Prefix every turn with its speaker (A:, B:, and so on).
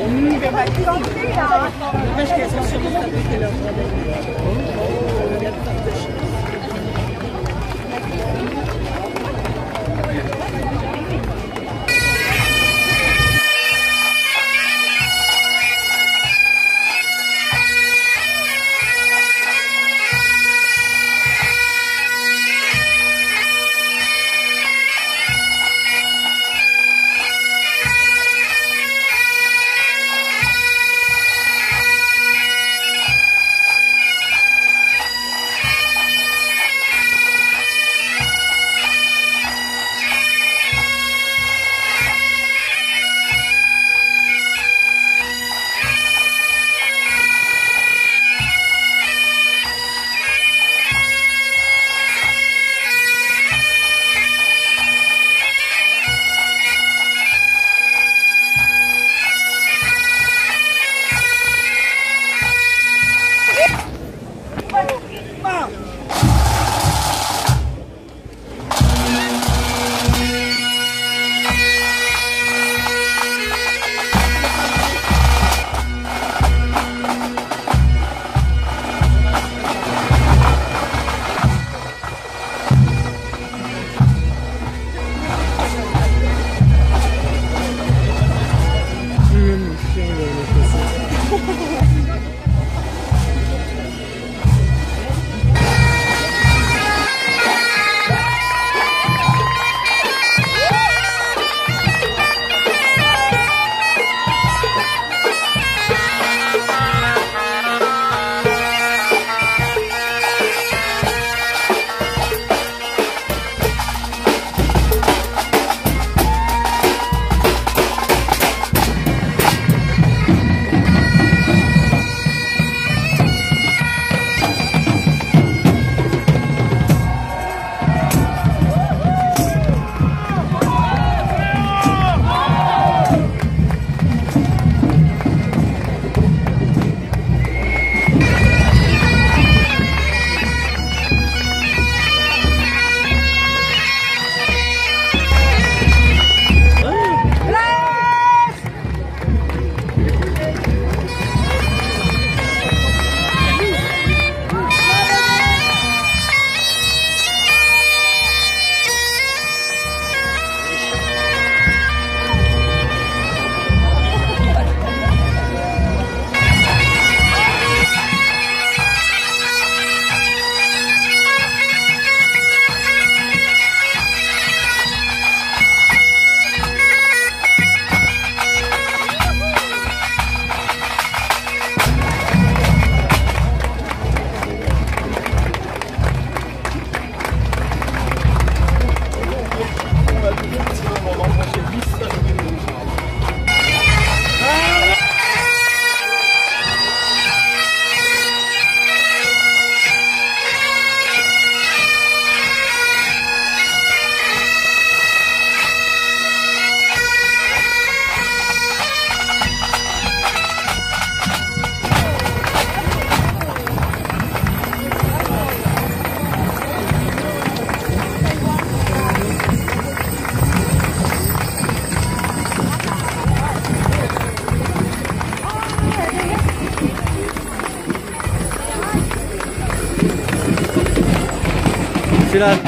A: Hum, vai tirar. Não esqueça, o senhor não está
B: Teşekkürler.